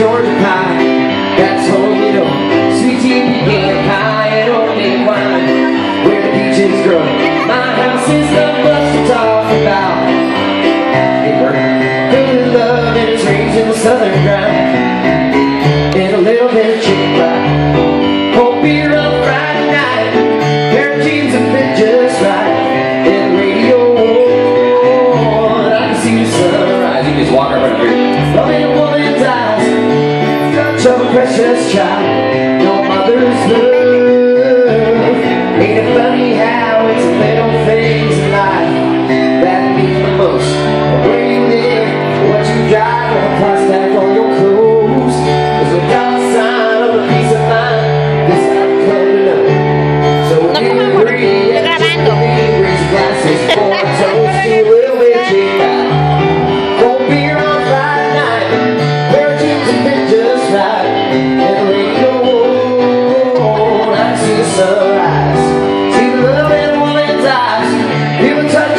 Georgia pie. That's all you know. Sweet tea, pecan pie, and homemade wine. Where the peaches grow. My house is the bus to talk about. Good love and it's raised in the southern ground. And a little bit of chicken. Cold beer on Friday night. Pair of jeans that fit just right. And radio on. I can see the sunrise. You just walk around here. Precious child. your mother's love. Ain't it funny how it's the little things in life that mean the most? Where you live, what you drive, or the price tag on your clothes. There's a dollar sign of a peace of mind. This I've come to know. So No, on, agree, estoy grabando. raise glasses